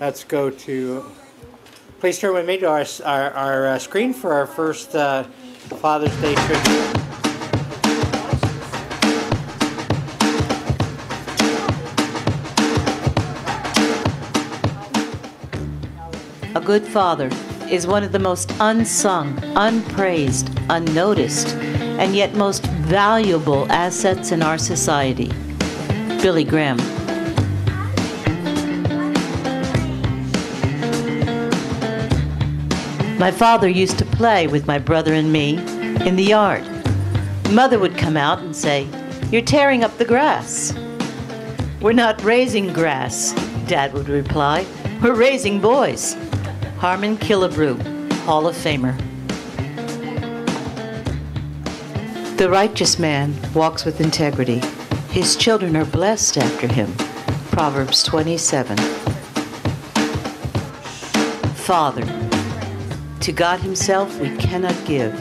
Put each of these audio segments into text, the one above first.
Let's go to, please turn with me to our, our, our uh, screen for our first uh, Father's Day tribute. A good father is one of the most unsung, unpraised, unnoticed, and yet most valuable assets in our society. Billy Graham. My father used to play with my brother and me in the yard. Mother would come out and say, You're tearing up the grass. We're not raising grass, Dad would reply. We're raising boys. Harmon Killebrew, Hall of Famer. The righteous man walks with integrity. His children are blessed after him. Proverbs 27. Father, to God Himself we cannot give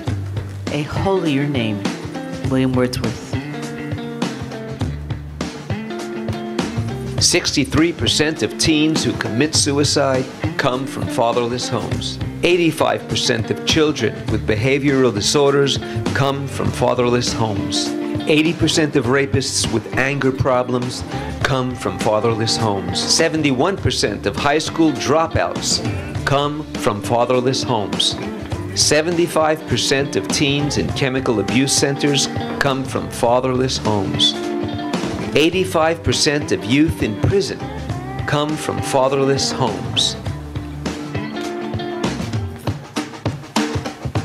a holier name. William Wordsworth. 63% of teens who commit suicide come from fatherless homes. 85% of children with behavioral disorders come from fatherless homes. 80% of rapists with anger problems come from fatherless homes. 71% of high school dropouts come from fatherless homes. 75% of teens in chemical abuse centers come from fatherless homes. 85% of youth in prison come from fatherless homes.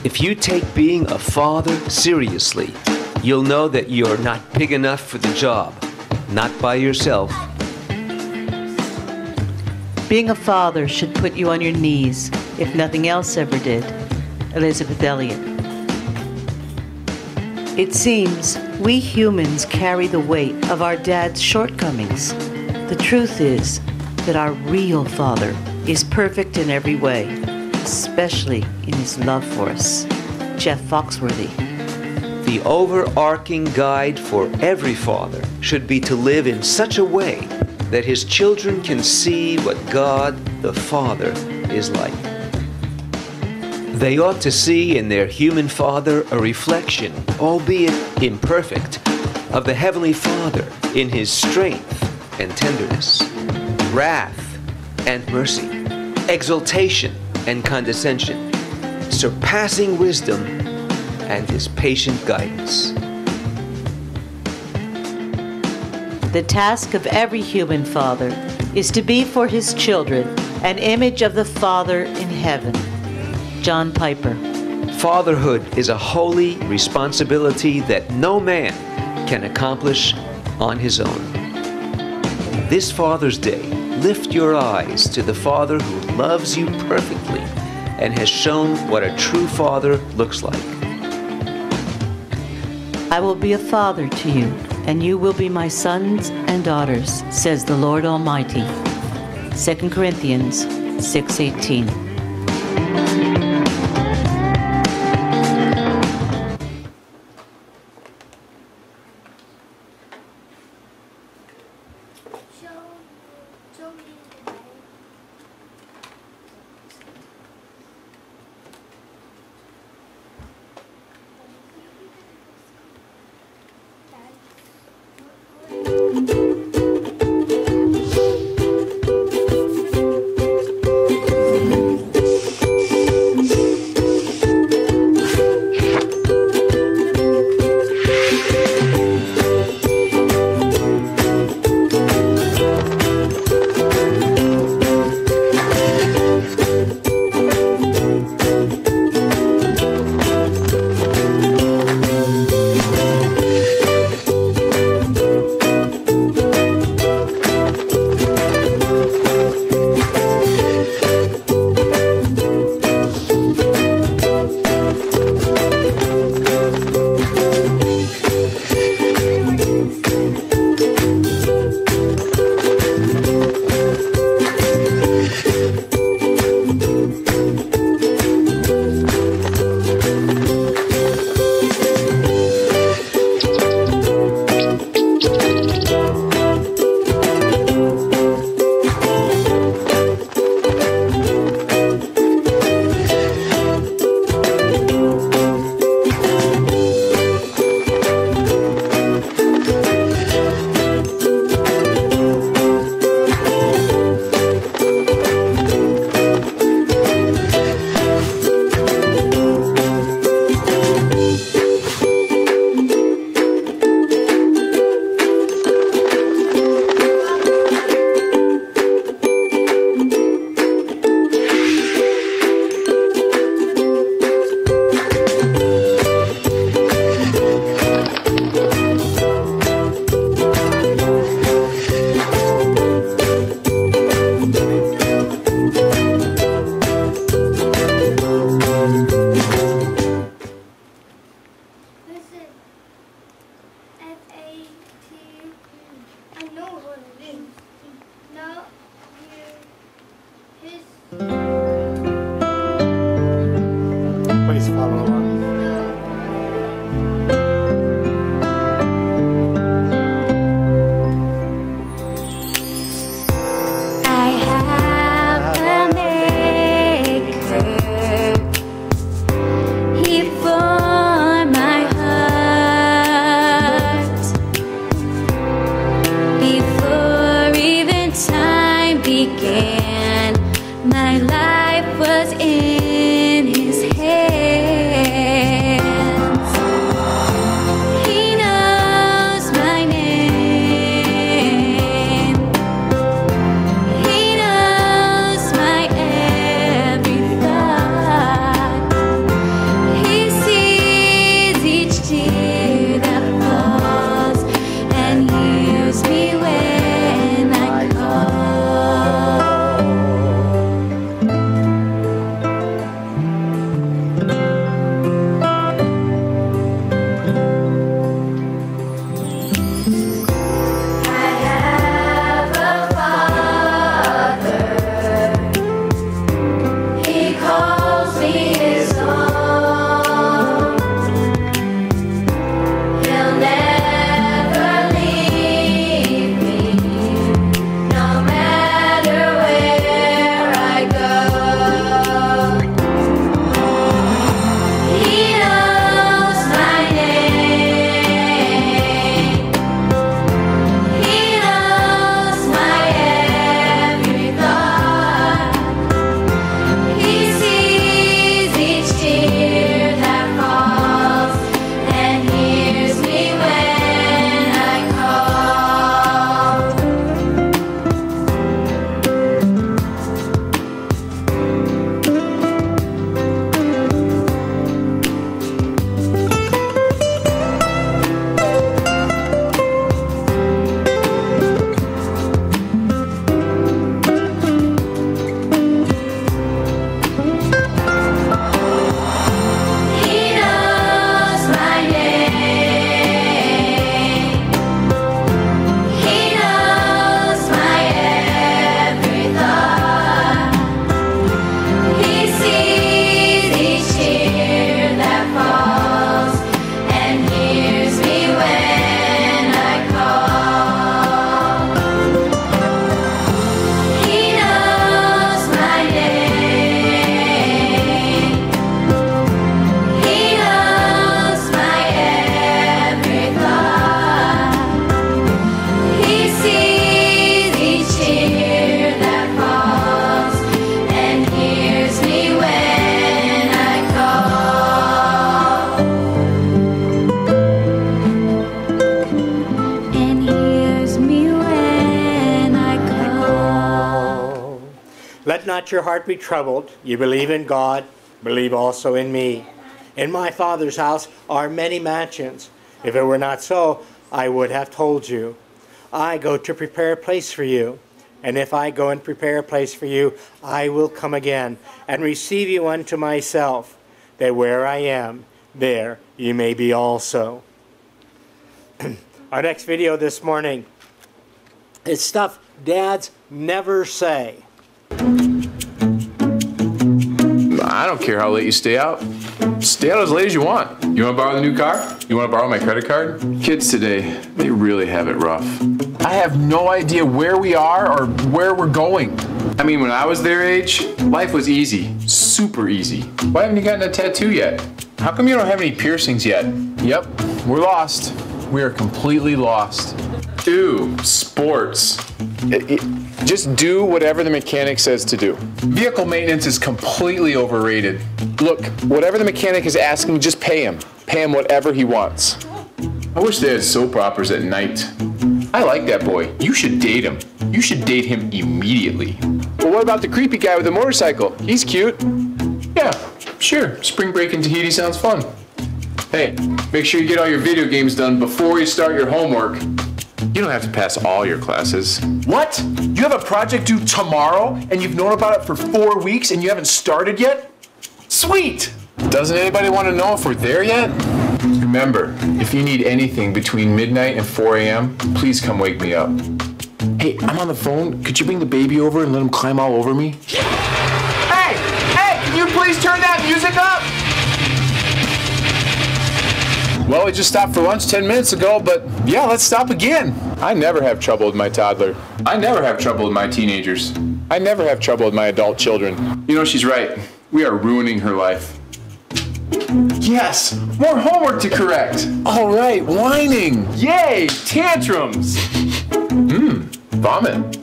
If you take being a father seriously, you'll know that you're not big enough for the job, not by yourself. Being a father should put you on your knees, if nothing else ever did. Elisabeth Elliot. It seems we humans carry the weight of our dad's shortcomings. The truth is that our real father is perfect in every way, especially in his love for us. Jeff Foxworthy. The overarching guide for every father should be to live in such a way that his children can see what God the Father is like. They ought to see in their human father a reflection, albeit imperfect, of the Heavenly Father in his strength and tenderness, wrath and mercy, exaltation and condescension, surpassing wisdom and his patient guidance. The task of every human father is to be for his children an image of the Father in heaven. John Piper. Fatherhood is a holy responsibility that no man can accomplish on his own. This Father's Day, lift your eyes to the Father who loves you perfectly and has shown what a true father looks like. I will be a father to you, and you will be my sons and daughters, says the Lord Almighty. 2 Corinthians 6:18. Not your heart be troubled. You believe in God, believe also in me. In my Father's house are many mansions. If it were not so, I would have told you. I go to prepare a place for you. And if I go and prepare a place for you, I will come again and receive you unto myself, that where I am, there you may be also. Our next video this morning is stuff dads never say. I don't care how late you stay out. Stay out as late as you want. You want to borrow the new car? You want to borrow my credit card? Kids today, they really have it rough. I have no idea where we are or where we're going. I mean, when I was their age, life was easy. Super easy. Why haven't you gotten a tattoo yet? How come you don't have any piercings yet? Yep, we're lost. We are completely lost. Ew, sports. It- it- just do whatever the mechanic says to do. Vehicle maintenance is completely overrated. Look, whatever the mechanic is asking, just pay him. Pay him whatever he wants. I wish they had soap operas at night. I like that boy. You should date him. You should date him immediately. Well, what about the creepy guy with the motorcycle? He's cute. Yeah, sure. Spring break in Tahiti sounds fun. Hey, make sure you get all your video games done before you start your homework. You don't have to pass all your classes. What? You have a project due tomorrow and you've known about it for four weeks and you haven't started yet? Sweet! Doesn't anybody want to know if we're there yet? Remember, if you need anything between midnight and 4 a.m., please come wake me up. Hey, I'm on the phone. Could you bring the baby over and let him climb all over me? Hey! Hey! Can you please turn that music up? Well, we just stopped for lunch 10 minutes ago, but yeah, let's stop again. I never have trouble with my toddler. I never have trouble with my teenagers. I never have trouble with my adult children. You know, she's right. We are ruining her life. Yes! More homework to correct! All right, whining. Yay! Tantrums! Mmm, vomit.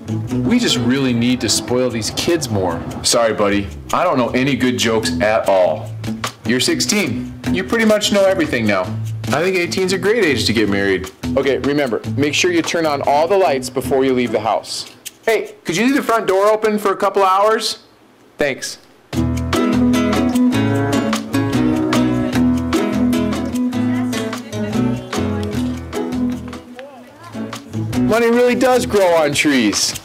We just really need to spoil these kids more. Sorry, buddy. I don't know any good jokes at all. You're 16. You pretty much know everything now. I think 18's a great age to get married. Okay, remember, make sure you turn on all the lights before you leave the house. Hey, could you leave the front door open for a couple hours? Thanks. Money really does grow on trees.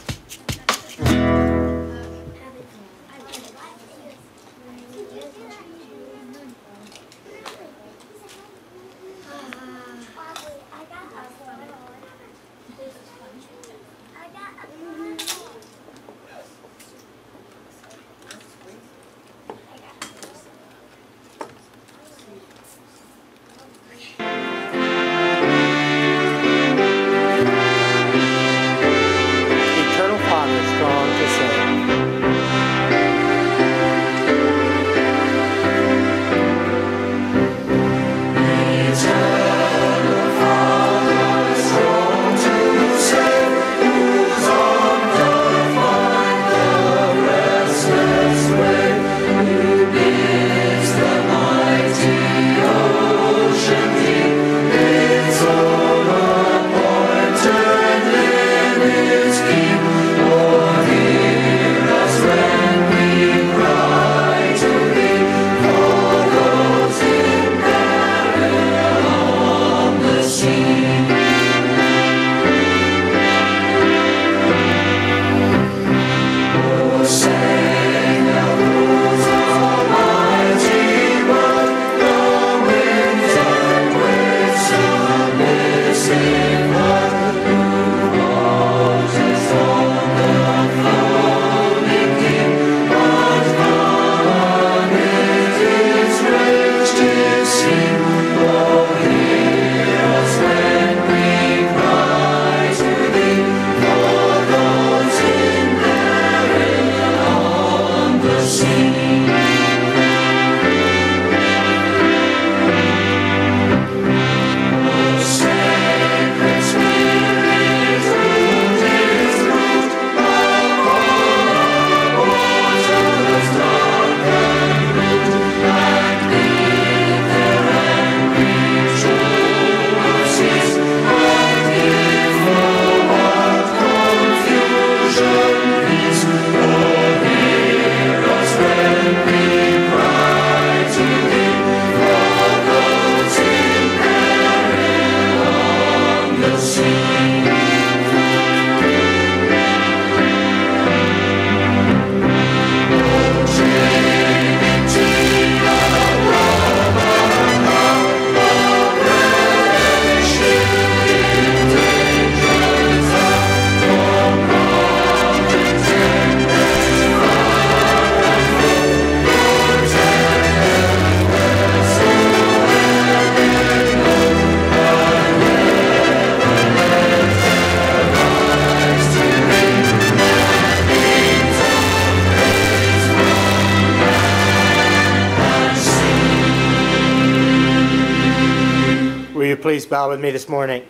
Bow with me this morning?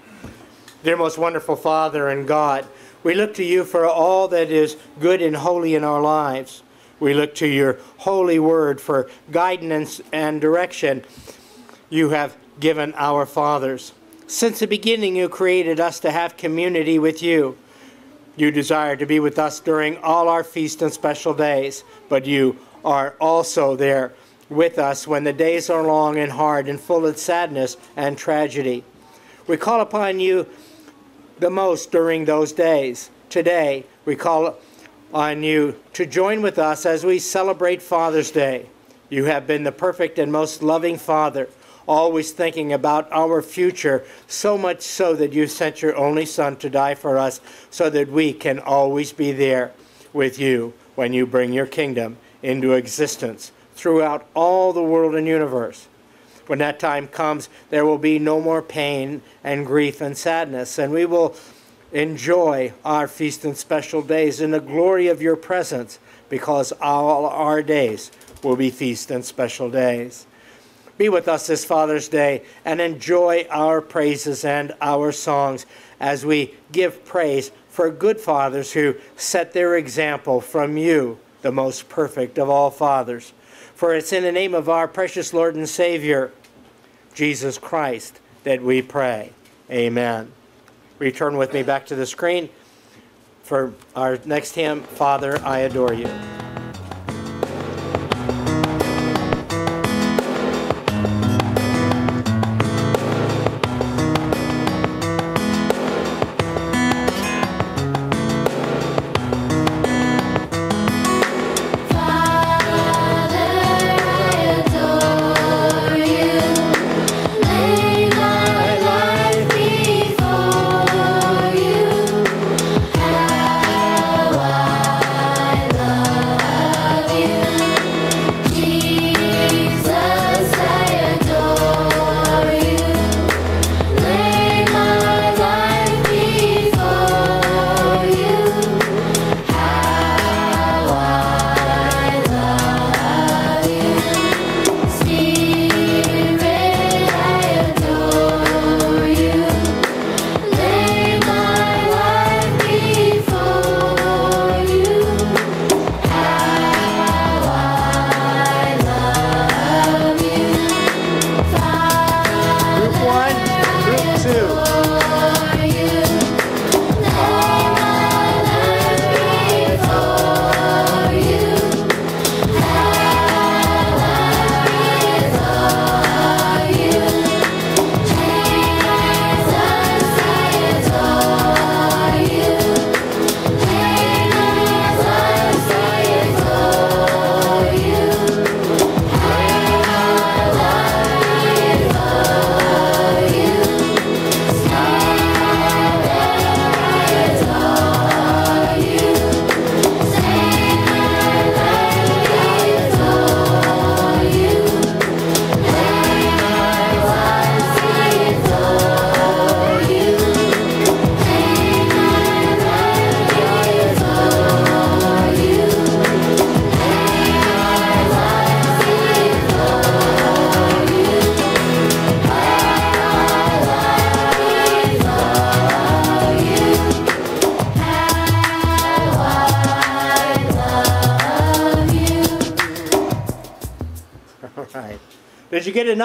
Dear most wonderful Father and God, we look to you for all that is good and holy in our lives. We look to your holy word for guidance and direction you have given our fathers. Since the beginning, you created us to have community with you. You desire to be with us during all our feast and special days, but you are also there with us when the days are long and hard and full of sadness and tragedy. We call upon you the most during those days. Today, we call on you to join with us as we celebrate Father's Day. You have been the perfect and most loving Father, always thinking about our future, so much so that you sent your only Son to die for us so that we can always be there with you when you bring your kingdom into existence throughout all the world and universe. When that time comes, there will be no more pain and grief and sadness, and we will enjoy our feast and special days in the glory of your presence because all our days will be feast and special days. Be with us this Father's Day and enjoy our praises and our songs as we give praise for good fathers who set their example from you, the most perfect of all fathers. For it's in the name of our precious Lord and Savior, Jesus Christ, that we pray. Amen. Return with me back to the screen for our next hymn, Father, I Adore You.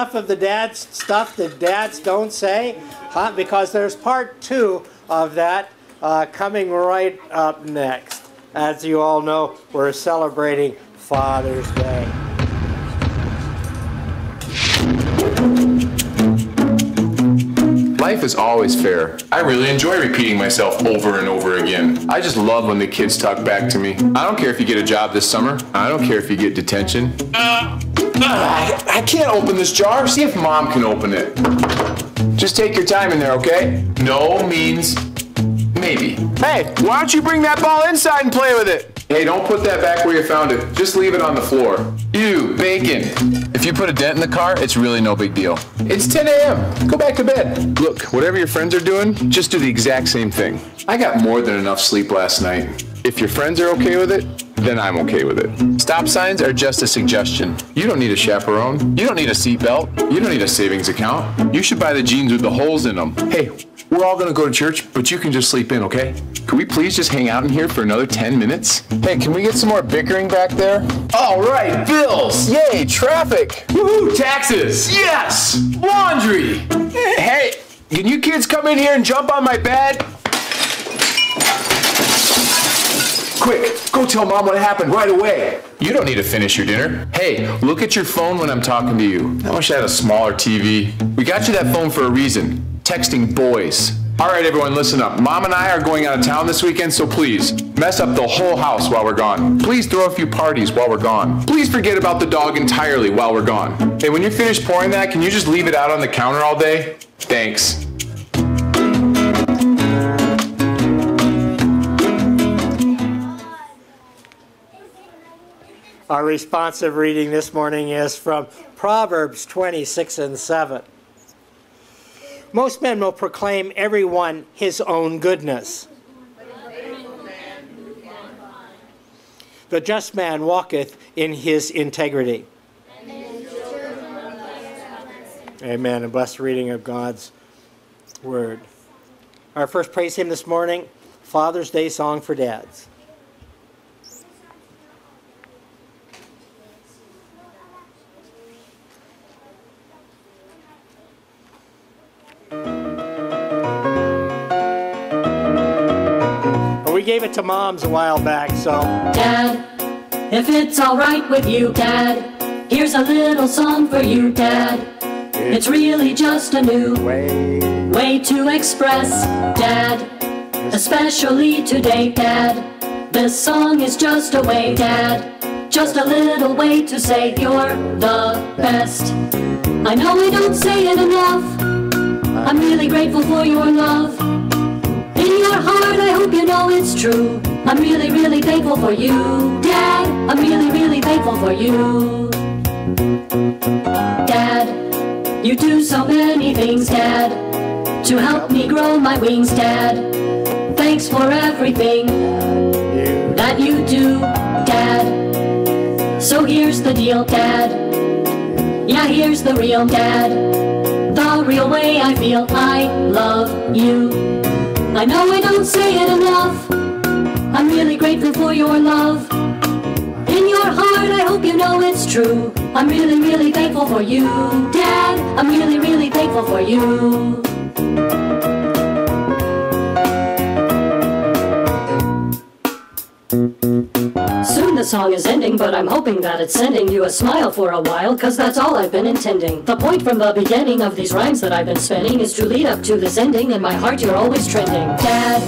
Enough of the dad's stuff that dads don't say? Huh? Because there's part two of that uh, coming right up next. As you all know, we're celebrating Father's Day. Life is always fair. I really enjoy repeating myself over and over again. I just love when the kids talk back to me. I don't care if you get a job this summer. I don't care if you get detention. Uh, I can't open this jar. See if mom can open it. Just take your time in there, okay? No means maybe. Hey, why don't you bring that ball inside and play with it? Hey, don't put that back where you found it. Just leave it on the floor. You, bacon. If you put a dent in the car, it's really no big deal. It's 10 a.m. Go back to bed. Look, whatever your friends are doing, just do the exact same thing. I got more than enough sleep last night. If your friends are okay with it, then I'm okay with it. Stop signs are just a suggestion. You don't need a chaperone. You don't need a seatbelt. You don't need a savings account. You should buy the jeans with the holes in them. Hey, we're all gonna go to church, but you can just sleep in, okay? Can we please just hang out in here for another 10 minutes? Hey, can we get some more bickering back there? All right, bills! Yay, traffic! Woohoo, taxes! Yes! Laundry! Hey, can you kids come in here and jump on my bed? Quick, go tell mom what happened right away. You don't need to finish your dinner. Hey, look at your phone when I'm talking to you. I wish I had a smaller TV. We got you that phone for a reason. Texting boys. All right, everyone, listen up. Mom and I are going out of town this weekend, so please mess up the whole house while we're gone. Please throw a few parties while we're gone. Please forget about the dog entirely while we're gone. Hey, when you're finished pouring that, can you just leave it out on the counter all day? Thanks. Our responsive reading this morning is from Proverbs 26 and 7. Most men will proclaim every one his own goodness. The just man walketh in his integrity. Amen. A blessed reading of God's word. Our first praise hymn this morning Father's Day song for dads. We gave it to moms a while back, so Dad, if it's alright with you, Dad, here's a little song for you, Dad. It's really just a new way. way to express, Dad, especially today, Dad. This song is just a way, Dad, just a little way to say you're the best. I know I don't say it enough. I'm really grateful for your love. In your heart, I hope you know it's true. I'm really, really thankful for you, Dad. I'm really, really thankful for you. Dad, you do so many things, Dad, to help me grow my wings, Dad. Thanks for everything that you do, Dad. So here's the deal, Dad. Yeah, here's the real Dad. The real way I feel I love you. I know I don't say it enough. I'm really grateful for your love. In your heart, I hope you know it's true. I'm really, really thankful for you, Dad. I'm really, really thankful for you. Song is ending, but I'm hoping that it's sending you a smile for a while, cause that's all I've been intending. The point from the beginning of these rhymes that I've been spinning is to lead up to this ending. In my heart, you're always trending. Dad,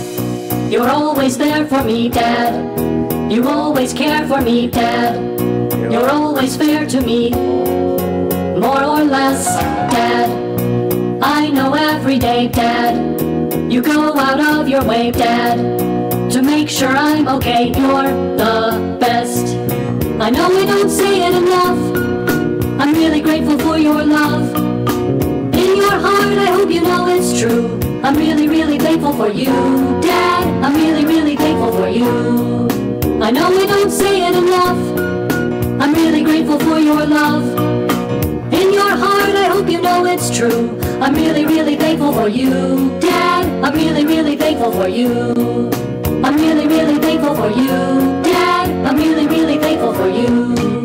you're always there for me, Dad. You always care for me, Dad. You're always fair to me, more or less, Dad. I know every day, Dad. You go out of your way, Dad to make sure I'm okay. You're the best. I know I don't say it enough. I'm really grateful for your love. In your heart, I hope you know it's true. I'm really, really thankful for you, Dad. I'm really, really thankful for you. I know I don't say it enough. I'm really grateful for your love. In your heart, I hope you know it's true. I'm really, really thankful for you, Dad. I'm really, really thankful for you. I'm really, really thankful for you, Dad. I'm really, really thankful for you.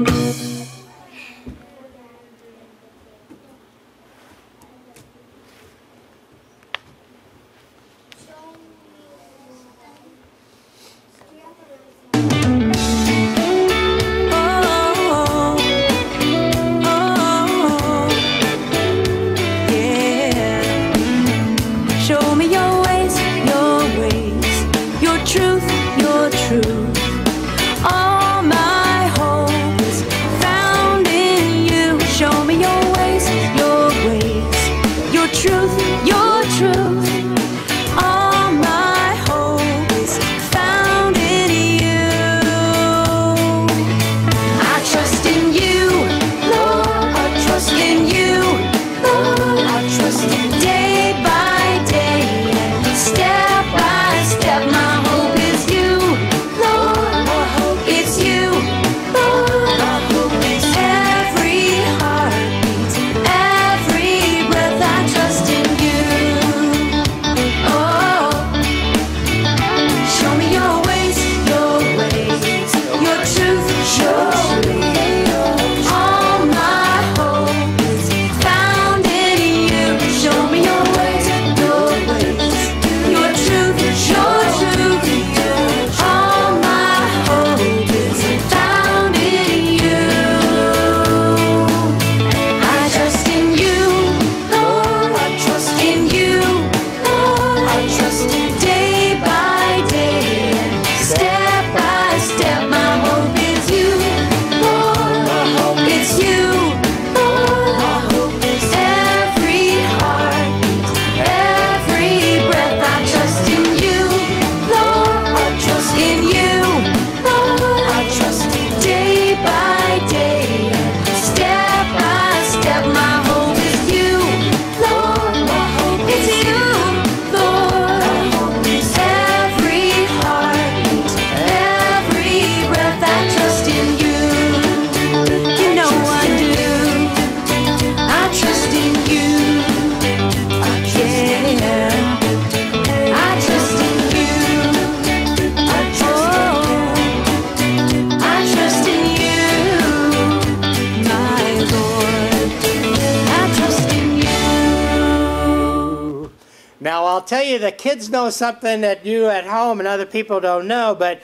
The kids know something that you at home and other people don't know, but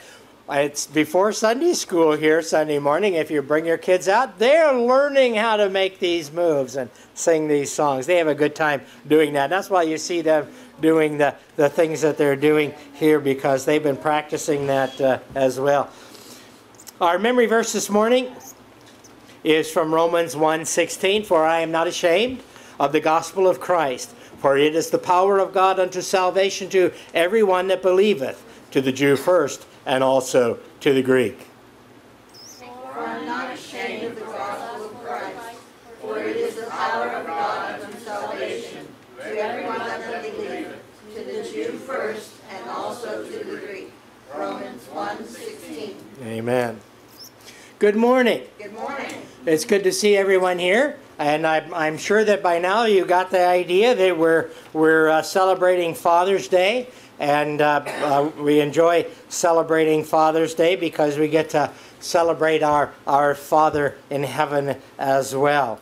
it's before Sunday school here, Sunday morning. If you bring your kids out, they're learning how to make these moves and sing these songs. They have a good time doing that. That's why you see them doing the, the things that they're doing here because they've been practicing that uh, as well. Our memory verse this morning is from Romans 1:16, "For I am not ashamed of the gospel of Christ, for it is the power of God unto salvation to everyone that believeth, to the Jew first, and also to the Greek." For I'm not ashamed of the gospel of Christ, for it is the power of God unto salvation to everyone that believeth, to the Jew first, and also to the Greek. Romans 1:16. Amen. Good morning. Good morning. It's good to see everyone here, and I'm, I'm sure that by now you got the idea that we're we're uh, celebrating Father's Day, and uh, uh, we enjoy celebrating Father's Day because we get to celebrate our our Father in heaven as well.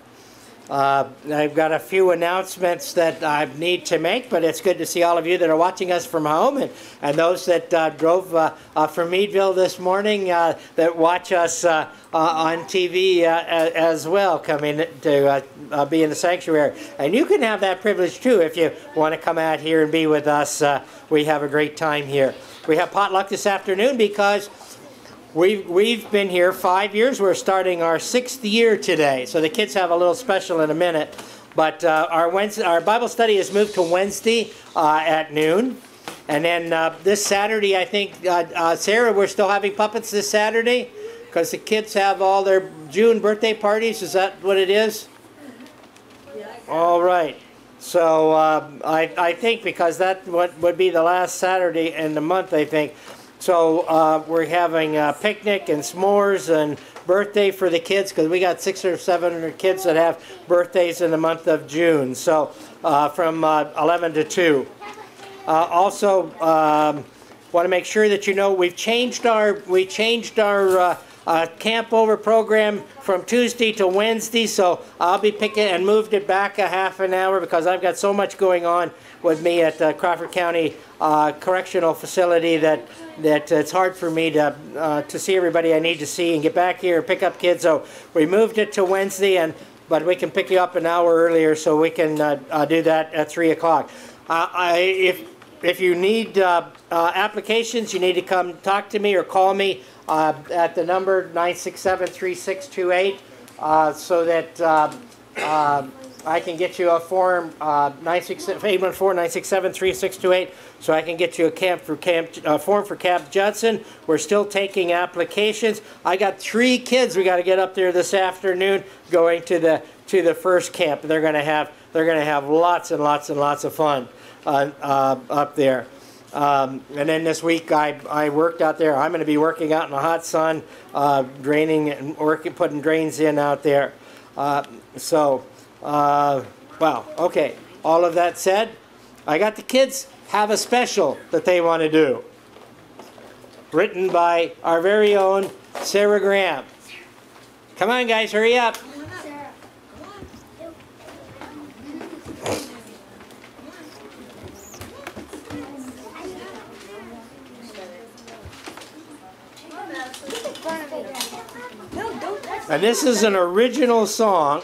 Uh, I've got a few announcements that I need to make, but it's good to see all of you that are watching us from home and, and those that uh, drove uh, uh, from Meadville this morning uh, that watch us uh, on TV as well coming to be in the sanctuary. And you can have that privilege too if you want to come out here and be with us. We have a great time here. We have potluck this afternoon because We've, we've been here five years. We're starting our sixth year today. So the kids have a little special in a minute. But uh, our, Wednesday, our Bible study has moved to Wednesday uh, at noon. And then uh, this Saturday, I think, uh, uh, Sarah, we're still having puppets this Saturday because the kids have all their June birthday parties. Is that what it is? All right. So uh, I, I think because that what would be the last Saturday in the month, I think. So uh, we're having a picnic and s'mores and birthday for the kids because we got six or seven hundred kids that have birthdays in the month of June. So uh, from uh, 11 to 2. Uh, also, um, want to make sure that you know we've changed our we changed our uh, uh, camp over program from Tuesday to Wednesday. So I'll be picking and moved it back a half an hour because I've got so much going on with me at the Crawford County uh, Correctional Facility that that it's hard for me to uh, to see everybody I need to see and get back here and pick up kids. So we moved it to Wednesday and. But we can pick you up an hour earlier, so we can uh, uh, do that at three o'clock. Uh, I, if if you need uh, uh, applications, you need to come talk to me or call me uh, at the number 967-3628 uh, so that uh, uh, I can get you a form, uh, 814-967-3628, so I can get you a camp for camp, uh, form for Camp Judson. We're still taking applications. I got three kids we got to get up there this afternoon going to the to the first camp. They're going to have they're going to have lots and lots and lots of fun uh, uh, up there. Um, and then this week I, I worked out there. I'm going to be working out in the hot sun, uh, draining and working, putting drains in out there. Uh, so, uh, wow. Okay. All of that said, I got the kids have a special that they want to do. Written by our very own Sarah Graham. Come on, guys, hurry up. And this is an original song.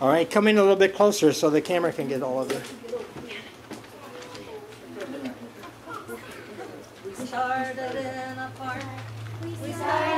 All right, come in a little bit closer so the camera can get all of it. We started in a park. We started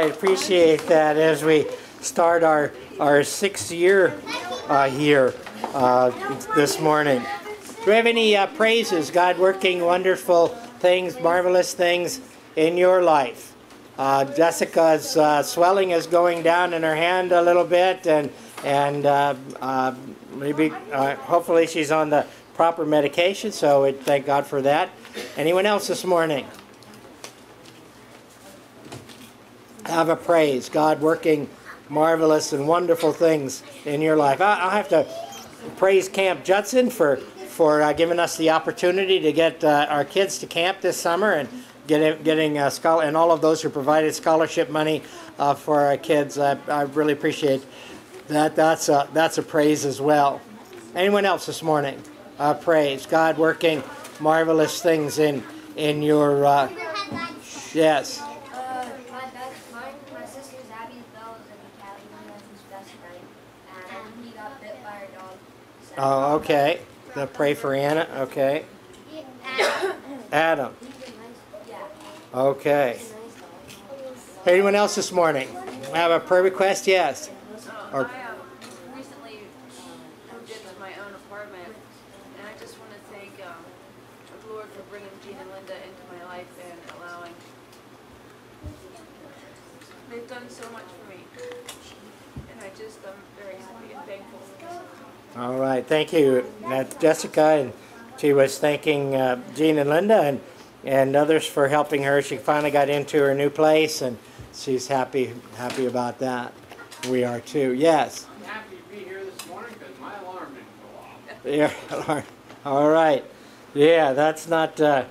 Right, appreciate that as we start our, our sixth year uh, here uh, this morning. Do we have any uh, praises, God working wonderful things, marvelous things in your life? Uh, Jessica's uh, swelling is going down in her hand a little bit, and and uh, maybe hopefully she's on the proper medication. So we thank God for that. Anyone else this morning? Have a praise. God working marvelous and wonderful things in your life. I, I'll have to praise Camp Judson for for uh, giving us the opportunity to get uh, our kids to camp this summer and getting getting uh, scholar and all of those who provided scholarship money uh, for our kids. I, I really appreciate that. That's a, that's a praise as well. Anyone else this morning? Uh, praise God working marvelous things in in your uh, yes. Uh, my best, mine, my sister's Abby Bell is in the cabin with his best friend, and he got bit by a dog. So, Oh, okay. The pray for Anna. Okay. Adam. Okay. he's a nice dog. Anyone else this morning? I Have a prayer request? Yes. Or- I um, recently moved into my own apartment, and I just want to thank um, the Lord for bringing Jean and Linda into my life and allowing. They've done so much for me, and I just I'm very happy and thankful. All right. Thank you, That's Jessica, and she was thanking uh, Jean and Linda and and others for helping her. She finally got into her new place, and she's happy happy about that. We are too. Yes. I'm happy to be here this morning because my alarm didn't go off. Yeah. All right. Yeah, that's not uh,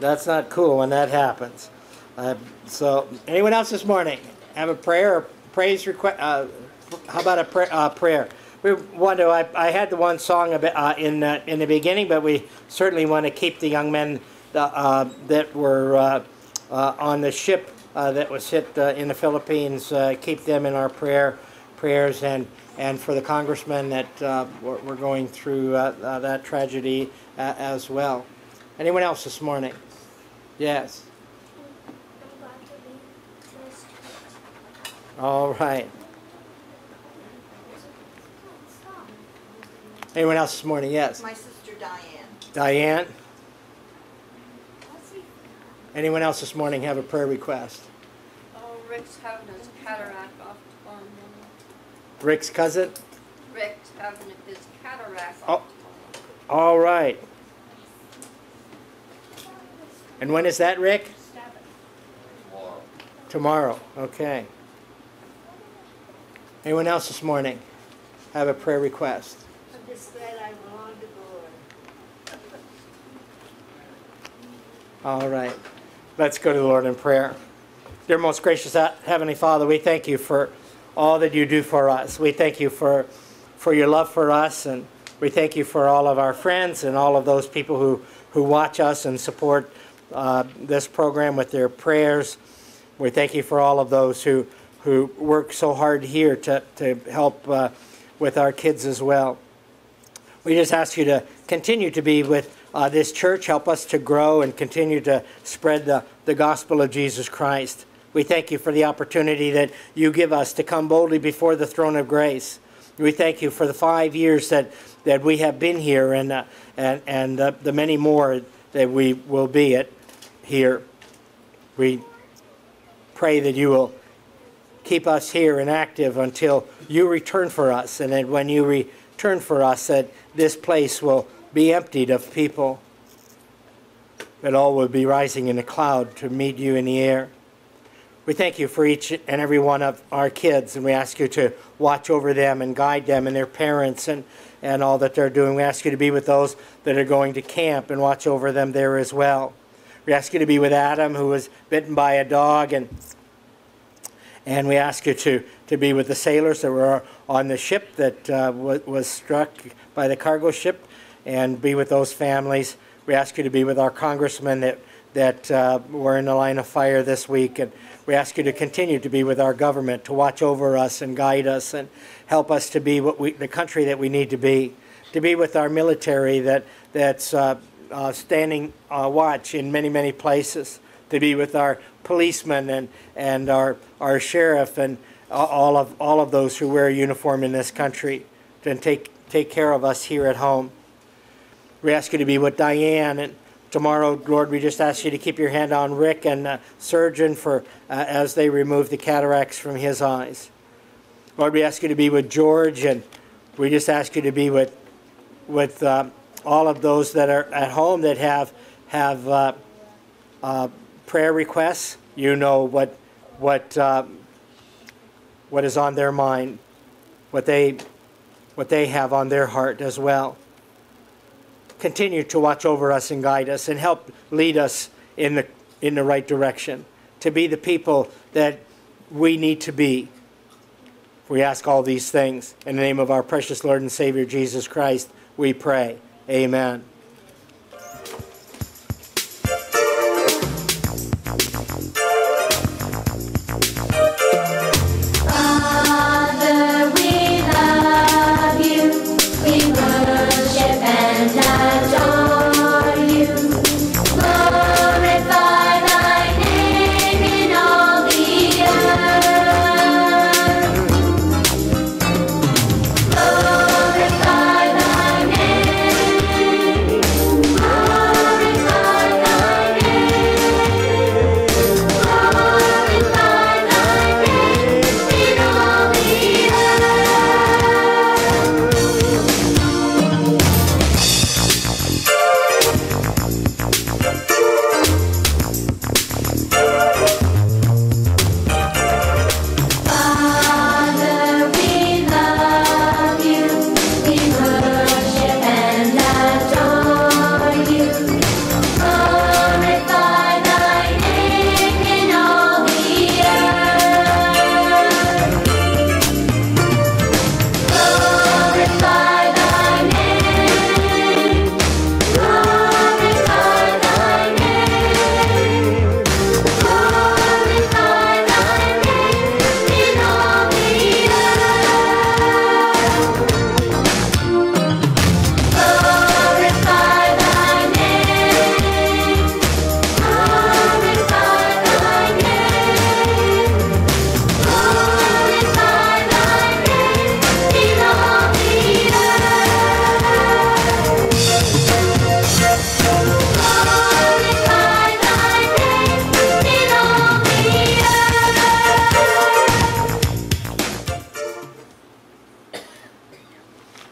that's not cool when that happens. Uh, so, anyone else this morning have a prayer or praise request? Uh, how about a pra- uh, prayer? We want to. I, I had the one song uh, in uh, in the beginning, but we certainly want to keep the young men uh, that were uh, uh, on the ship uh, that was hit in the Philippines. Keep them in our prayer prayers and and for the congressmen that were, going through that tragedy as well. Anyone else this morning? Yes. All right. Anyone else this morning? Yes. My sister Diane. Diane. Anyone else this morning have a prayer request? Oh, Rick's having his cataract off tomorrow morning. Rick's cousin. Rick's having his cataract Oh. off tomorrow. All right. And when is that, Rick? Tomorrow. Tomorrow. Okay. Anyone else this morning have a prayer request? I'm just glad I belong to the Lord. All right. Let's go to the Lord in prayer. Dear most gracious Heavenly Father, we thank you for all that you do for us. We thank you for, for your love for us, and we thank you for all of our friends and all of those people who, who watch us and support uh, this program with their prayers. We thank you for all of those who, who work so hard here to, to help uh, with our kids as well. We just ask you to continue to be with uh, this church, help us to grow and continue to spread the, the gospel of Jesus Christ. We thank you for the opportunity that you give us to come boldly before the throne of grace. We thank you for the five years that, that we have been here and, uh, and, and uh, the many more that we will be at here. We pray that you will keep us here and active until you return for us. And that when you re- turn for us that this place will be emptied of people, that all will be rising in a cloud to meet you in the air. We thank you for each and every one of our kids, and we ask you to watch over them and guide them and their parents and, and all that they're doing. We ask you to be with those that are going to camp and watch over them there as well. We ask you to be with Adam, who was bitten by a dog, and and we ask you to, to be with the sailors that were on the ship that uh, was struck by the cargo ship, and be with those families. We ask you to be with our congressmen that that uh, were in the line of fire this week, and we ask you to continue to be with our government, to watch over us and guide us, and help us to be what we, the country that we need to be, to be with our military that that's uh, uh, standing uh, watch in many many places, to be with our policemen and and our our sheriff and all of all of those who wear a uniform in this country, to take take care of us here at home. We ask you to be with Diane and tomorrow, Lord, we just ask you to keep your hand on Rick and uh, surgeon for uh, as they remove the cataracts from his eyes. Lord, we ask you to be with George, and we just ask you to be with with uh, all of those that are at home that have have uh, uh, prayer requests. You know what what uh, what is on their mind, what they what they have on their heart as well continue to watch over us and guide us and help lead us in the, in the right direction, to be the people that we need to be. We ask all these things. In the name of our precious Lord and Savior Jesus Christ, we pray. Amen.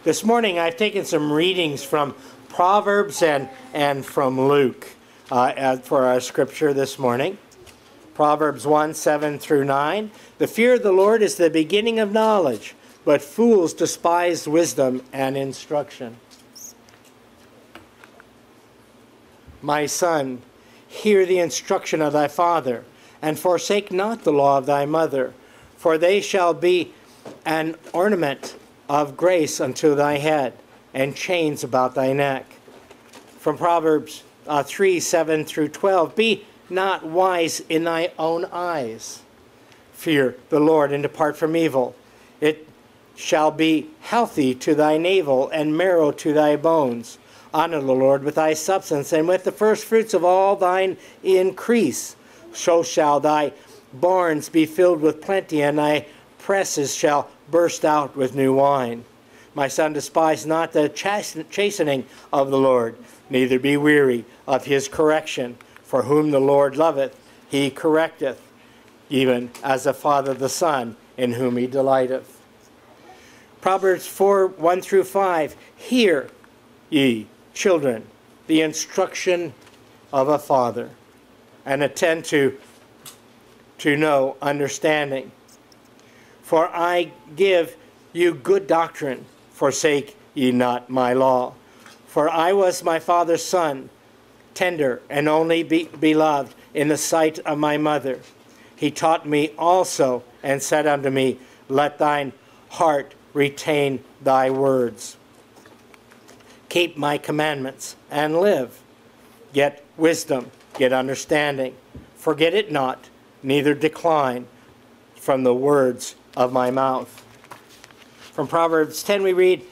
This morning I've taken some readings from Proverbs and, and from Luke uh, for our scripture this morning. Proverbs 1 7 through 9. The fear of the Lord is the beginning of knowledge, but fools despise wisdom and instruction. My son, hear the instruction of thy father, and forsake not the law of thy mother, for they shall be an ornament of grace unto thy head, and chains about thy neck. From Proverbs uh, 3 7 through 12. Be not wise in thy own eyes. Fear the Lord and depart from evil. It shall be healthy to thy navel and marrow to thy bones. Honor the Lord with thy substance and with the first fruits of all thine increase. So shall thy barns be filled with plenty, and thy presses shall burst out with new wine. My son, despise not the chastening of the Lord, neither be weary of his correction. For whom the Lord loveth, he correcteth, even as a father the son in whom he delighteth. Proverbs 4 1 through 5. Hear, ye children, the instruction of a father, and attend to, to know understanding. For I give you good doctrine, forsake ye not my law. For I was my father's son, tender and only be, beloved in the sight of my mother. He taught me also and said unto me, Let thine heart retain thy words. Keep my commandments and live. Get wisdom, get understanding. Forget it not, neither decline from the words of my mouth. From Proverbs 10, we read,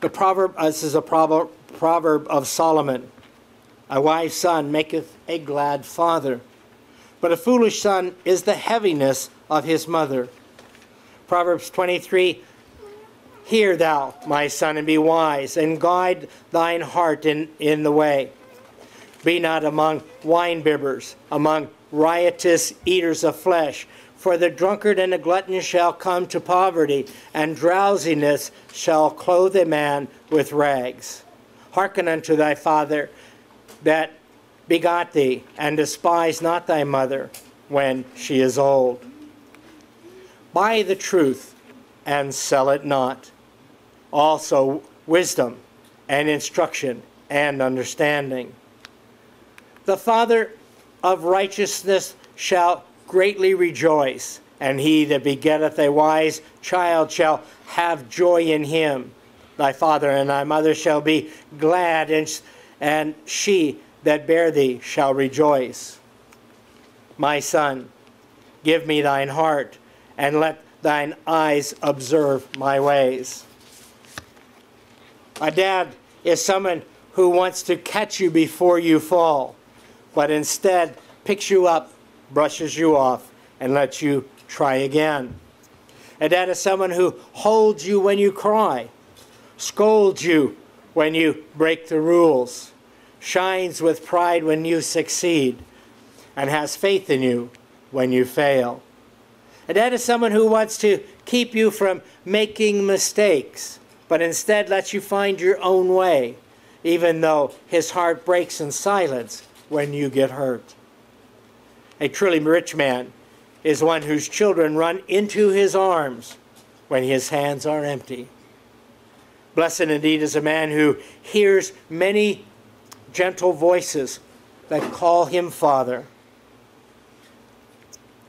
the proverb, uh, this is a proverb, proverb of Solomon. A wise son maketh a glad father, but a foolish son is the heaviness of his mother. Proverbs 23 Hear thou, my son, and be wise, and guide thine heart in, in the way. Be not among winebibbers, among riotous eaters of flesh, for the drunkard and the glutton shall come to poverty, and drowsiness shall clothe a man with rags. Hearken unto thy father that begot thee, and despise not thy mother when she is old. Buy the truth and sell it not. Also, wisdom and instruction and understanding. The father of righteousness shall greatly rejoice, and he that begetteth a wise child shall have joy in him. Thy father and thy mother shall be glad, and, and she that bare thee shall rejoice. My son, give me thine heart, and let thine eyes observe my ways. A dad is someone who wants to catch you before you fall, but instead picks you up, brushes you off, and lets you try again. A dad is someone who holds you when you cry, scolds you when you break the rules, shines with pride when you succeed, and has faith in you when you fail. A dad is someone who wants to keep you from making mistakes, but instead lets you find your own way, even though his heart breaks in silence when you get hurt. A truly rich man is one whose children run into his arms when his hands are empty. Blessed indeed is a man who hears many gentle voices that call him Father.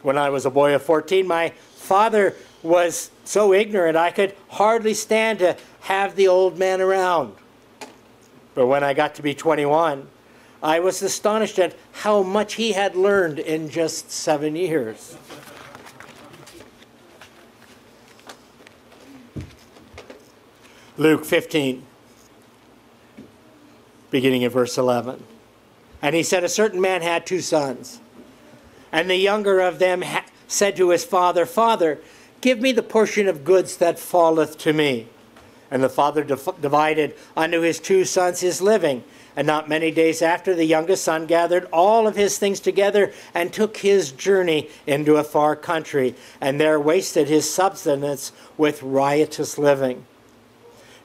When I was a boy of 14, my father was so ignorant I could hardly stand to have the old man around. But when I got to be 21, I was astonished at how much he had learned in just seven years. Luke 15, beginning at verse 11. And he said, A certain man had two sons. And the younger of them said to his father, Father, give me the portion of goods that falleth to me. And the father divided unto his two sons his living. And not many days after, the youngest son gathered all of his things together and took his journey into a far country, and there wasted his substance with riotous living.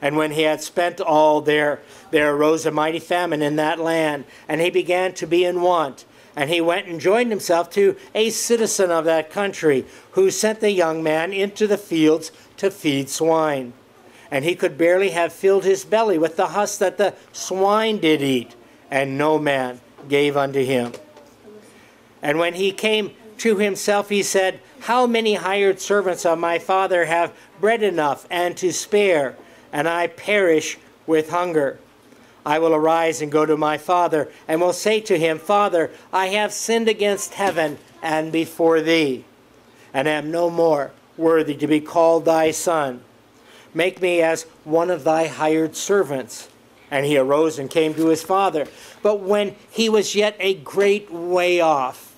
And when he had spent all there, there arose a mighty famine in that land, and he began to be in want. And he went and joined himself to a citizen of that country, who sent the young man into the fields to feed swine. And he could barely have filled his belly with the husk that the swine did eat, and no man gave unto him. And when he came to himself, he said, How many hired servants of my father have bread enough and to spare, and I perish with hunger? I will arise and go to my father, and will say to him, Father, I have sinned against heaven and before thee, and am no more worthy to be called thy son. Make me as one of thy hired servants. And he arose and came to his father. But when he was yet a great way off,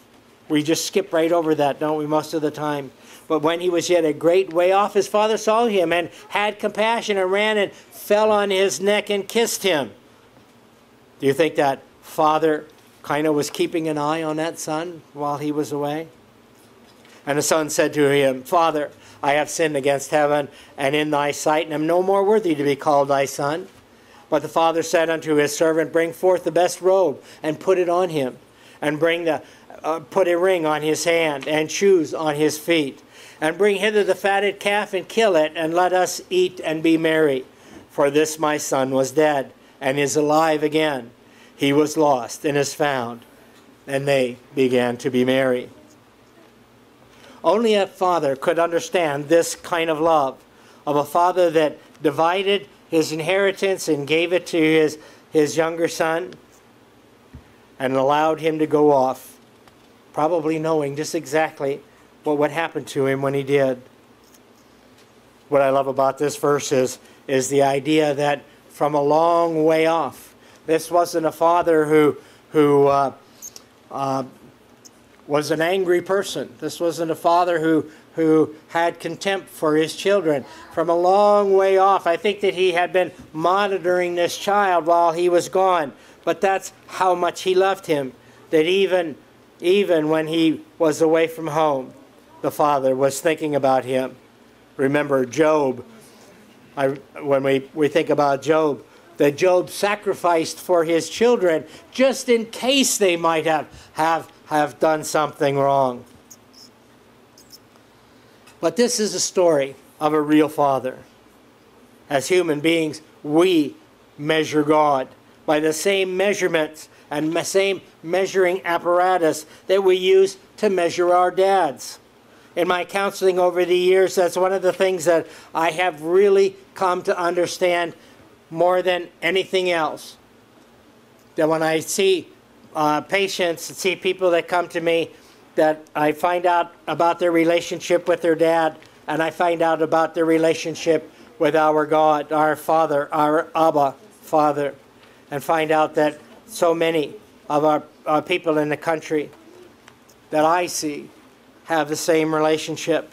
we just skip right over that, don't we, most of the time? But when he was yet a great way off, his father saw him and had compassion and ran and fell on his neck and kissed him. Do you think that father kind of was keeping an eye on that son while he was away? And the son said to him, Father, I have sinned against heaven and in thy sight, and am no more worthy to be called thy son. But the father said unto his servant, Bring forth the best robe and put it on him, and bring the uh, put a ring on his hand and shoes on his feet, and bring hither the fatted calf and kill it, and let us eat and be merry. For this my son was dead and is alive again. He was lost and is found. And they began to be merry. Only a father could understand this kind of love of a father that divided his inheritance and gave it to his, his younger son and allowed him to go off, probably knowing just exactly what would happen to him when he did. What I love about this verse is, is the idea that from a long way off, this wasn't a father who, who uh, uh, was an angry person. This wasn't a father who, who had contempt for his children. From a long way off, I think that he had been monitoring this child while he was gone. But that's how much he loved him, that even, even when he was away from home, the father was thinking about him. Remember Job. I, when we, we think about Job, that Job sacrificed for his children just in case they might have, have, have done something wrong. But this is a story of a real father. As human beings, we measure God by the same measurements and the same measuring apparatus that we use to measure our dads. In my counseling over the years, that's one of the things that I have really come to understand more than anything else. That when I see uh, patients, see people that come to me, that I find out about their relationship with their dad, and I find out about their relationship with our God, our Father, our Abba Father, and find out that so many of our, our people in the country that I see have the same relationship.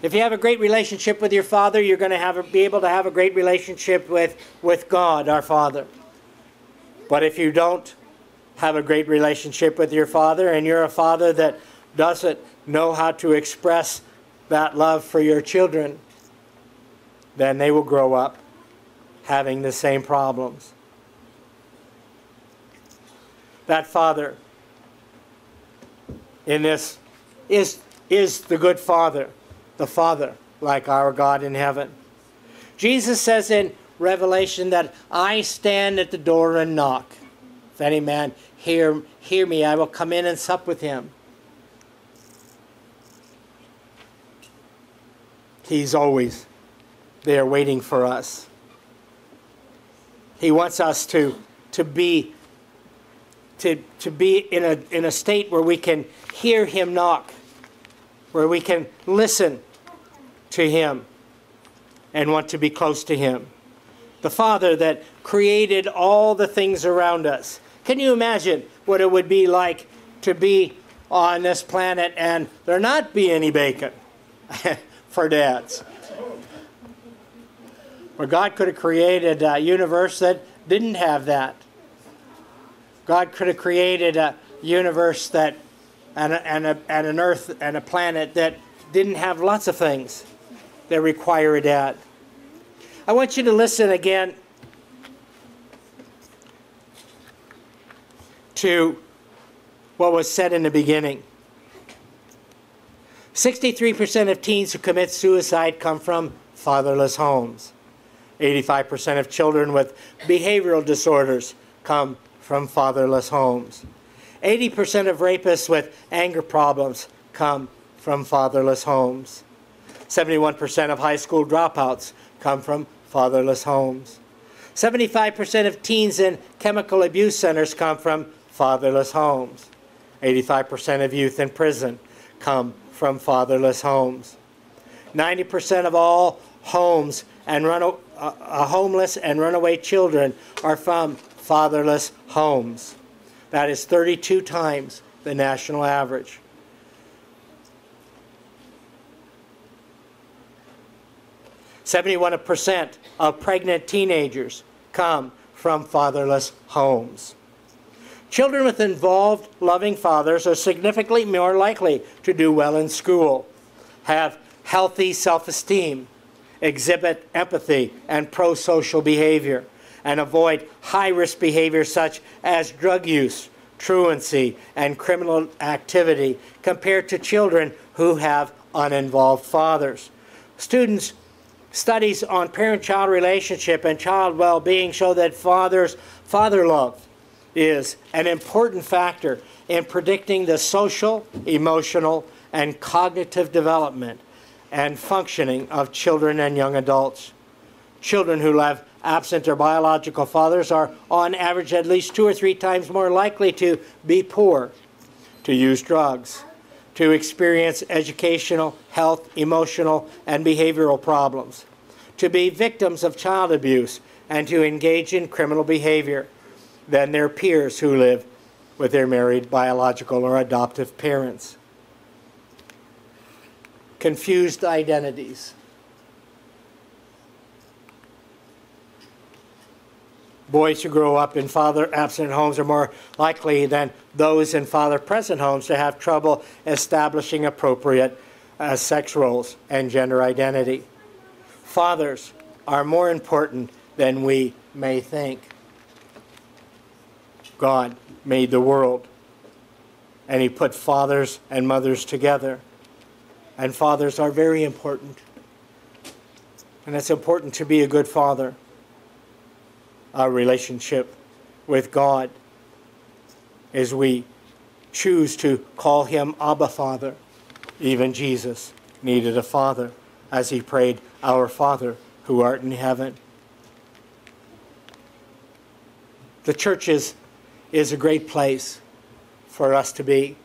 If you have a great relationship with your father, you're going to have a, be able to have a great relationship with, with God, our Father. But if you don't have a great relationship with your father and you're a father that doesn't know how to express that love for your children, then they will grow up having the same problems. That father in this is, is the good father, the father like our God in heaven. Jesus says in Revelation that I stand at the door and knock. If any man hear, hear me, I will come in and sup with him. He's always there waiting for us. He wants us to, to be to, to be in a, in a state where we can hear him knock, where we can listen to him and want to be close to him. The Father that created all the things around us. Can you imagine what it would be like to be on this planet and there not be any bacon for dads? Where God could have created a universe that didn't have that. God could have created a universe that, and, a, and, a, and an earth and a planet that didn't have lots of things that require a dad. I want you to listen again to what was said in the beginning. 63% of teens who commit suicide come from fatherless homes. 85% of children with behavioral disorders come from fatherless homes. 80% of rapists with anger problems come from fatherless homes. 71% of high school dropouts come from fatherless homes. 75% of teens in chemical abuse centers come from fatherless homes. 85% of youth in prison come from fatherless homes. 90% of all homes and run, uh, uh, homeless and runaway children are from fatherless homes. That is 32 times the national average. Seventy-one percent of pregnant teenagers come from fatherless homes. Children with involved, loving fathers are significantly more likely to do well in school, have healthy self esteem, exhibit empathy and pro social behavior, and avoid high risk behaviors such as drug use, truancy, and criminal activity compared to children who have uninvolved fathers. Students studies on parent-child relationship and child well-being show that fathers father love is an important factor in predicting the social, emotional, and cognitive development and functioning of children and young adults. Children who have absent their biological fathers are, on average, at least two or three times more likely to be poor, to use drugs, to experience educational, health, emotional, and behavioral problems, to be victims of child abuse, and to engage in criminal behavior than their peers who live with their married biological or adoptive parents. Confused identities. Boys who grow up in father absent homes are more likely than those in father present homes to have trouble establishing appropriate uh, sex roles and gender identity. Fathers are more important than we may think. God made the world, and He put fathers and mothers together. And fathers are very important. And it's important to be a good father. Our relationship with God as we choose to call Him Abba Father. Even Jesus needed a father as He prayed, Our Father who art in heaven. The church is is a great place for us to be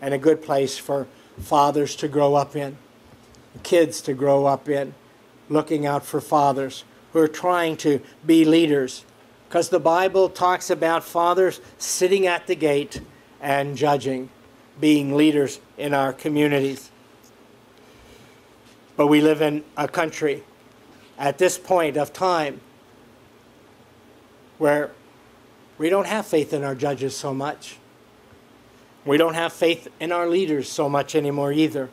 and a good place for fathers to grow up in, kids to grow up in, looking out for fathers who are trying to be leaders. Because the Bible talks about fathers sitting at the gate and judging, being leaders in our communities. But we live in a country at this point of time where we don't have faith in our judges so much. We don't have faith in our leaders so much anymore either.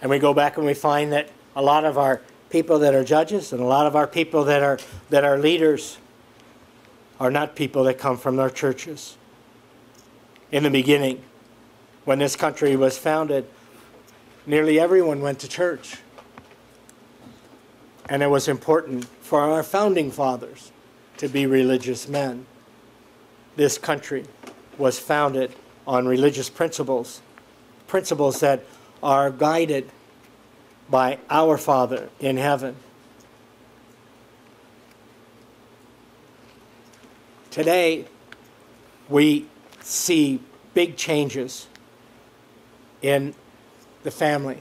And we go back and we find that a lot of our people that are judges and a lot of our people that are that are leaders are not people that come from our churches. In the beginning, when this country was founded, nearly everyone went to church. And it was important for our founding fathers to be religious men. This country was founded on religious principles, principles that are guided by our Father in heaven. Today, we see big changes in the family.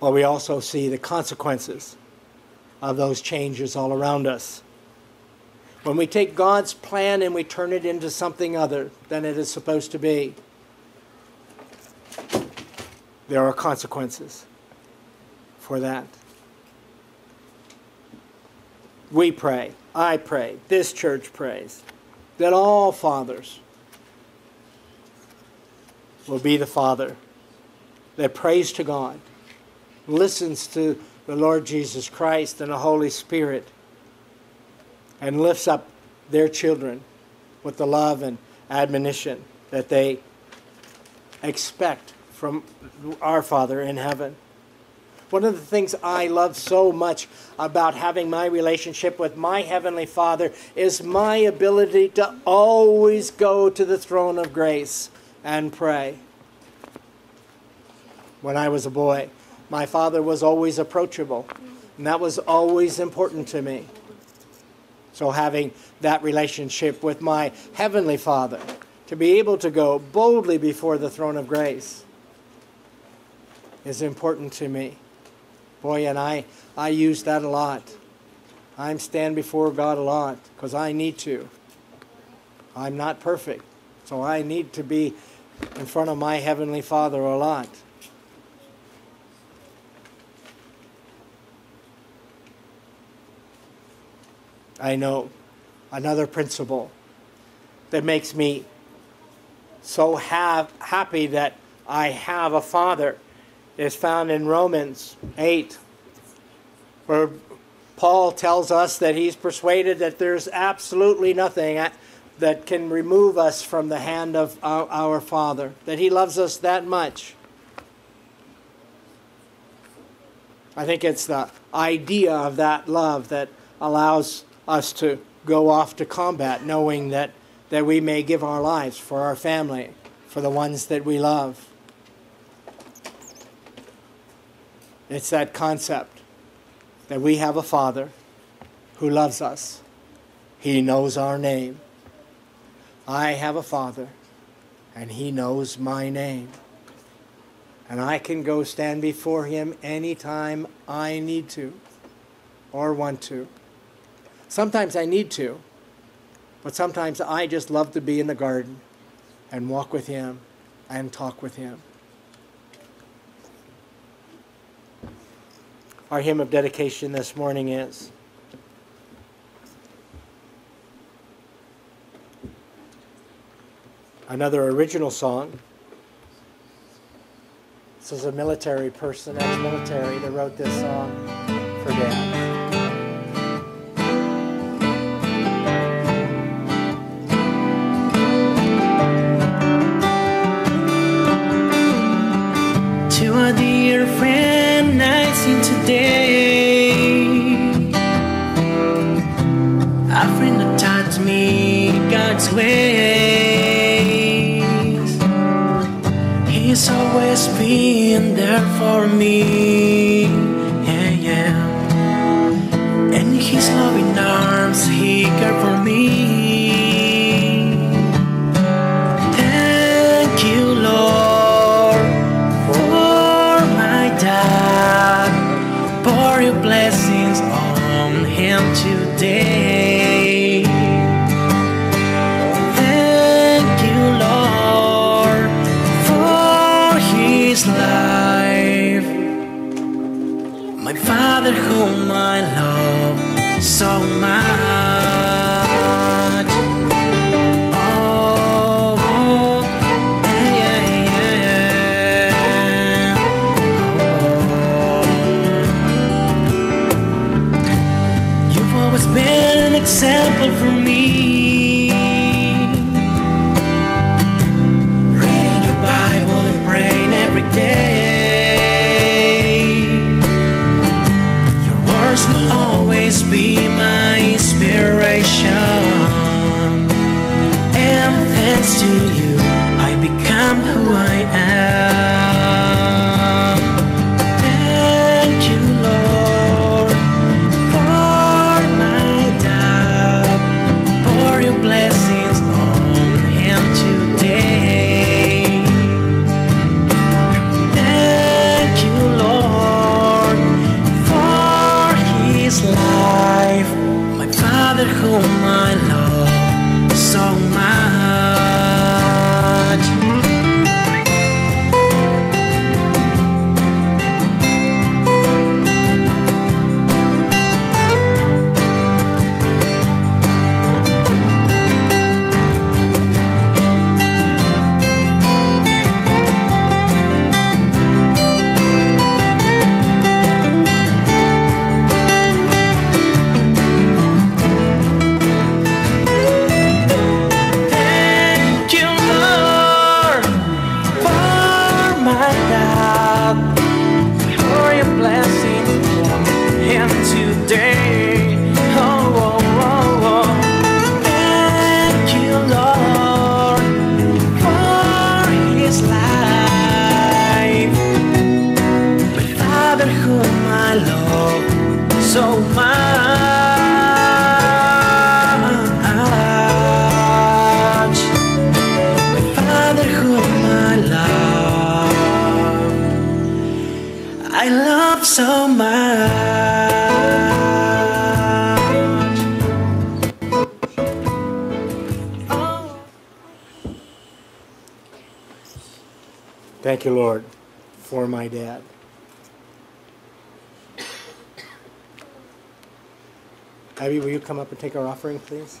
But we also see the consequences of those changes all around us. When we take God's plan and we turn it into something other than it is supposed to be, there are consequences for that. We pray, I pray, this church prays, that all fathers will be the father that prays to God, listens to the Lord Jesus Christ and the Holy Spirit and lifts up their children with the love and admonition that they expect from our Father in heaven. One of the things I love so much about having my relationship with my Heavenly Father is my ability to always go to the throne of grace and pray. When I was a boy, my father was always approachable, and that was always important to me. So, having that relationship with my Heavenly Father, to be able to go boldly before the throne of grace, is important to me. Boy, and I, I use that a lot. I stand before God a lot because I need to. I'm not perfect, so I need to be in front of my Heavenly Father a lot. I know another principle that makes me so have, happy that I have a father is found in Romans 8, where Paul tells us that he's persuaded that there's absolutely nothing that can remove us from the hand of our, our Father, that he loves us that much. I think it's the idea of that love that allows us to go off to combat, knowing that, that we may give our lives for our family, for the ones that we love. It's that concept that we have a Father who loves us. He knows our name. I have a Father, and He knows my name. And I can go stand before Him anytime I need to or want to. Sometimes I need to, but sometimes I just love to be in the garden and walk with Him and talk with Him. Our hymn of dedication this morning is another original song. This is a military person, ex-military, that wrote this song for Dad. Ways He's always been there for me come up and take our offering, please?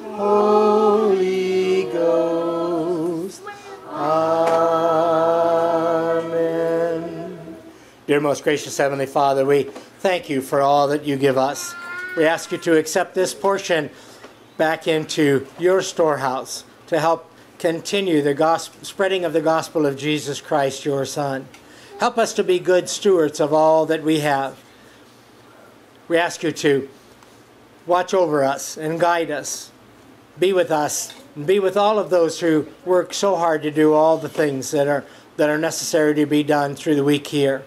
Dear most gracious Heavenly Father, we thank you for all that you give us. We ask you to accept this portion back into your storehouse to help continue the gospel, spreading of the gospel of Jesus Christ, your Son. Help us to be good stewards of all that we have. We ask you to watch over us and guide us. Be with us and be with all of those who work so hard to do all the things that are that are necessary to be done through the week here.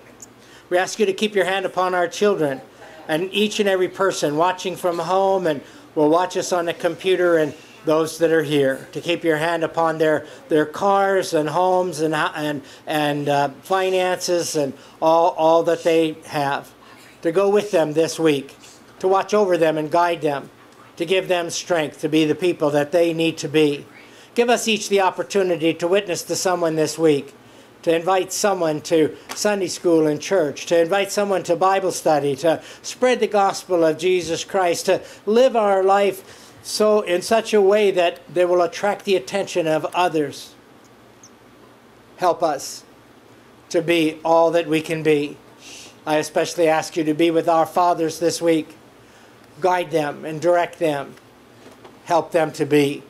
We ask you to keep your hand upon our children and each and every person watching from home and will watch us on the computer and those that are here to keep your hand upon their their cars and homes and and and uh, finances and all all that they have. To go with them this week to watch over them and guide them to give them strength to be the people that they need to be. Give us each the opportunity to witness to someone this week to invite someone to Sunday school and church, to invite someone to Bible study, to spread the gospel of Jesus Christ, to live our life so in such a way that they will attract the attention of others. Help us to be all that we can be. I especially ask you to be with our fathers this week. Guide them and direct them. Help them to be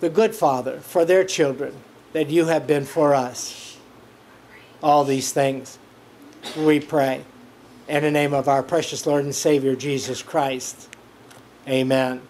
the good father for their children that you have been for us. All these things we pray. In the name of our precious Lord and Savior Jesus Christ. Amen.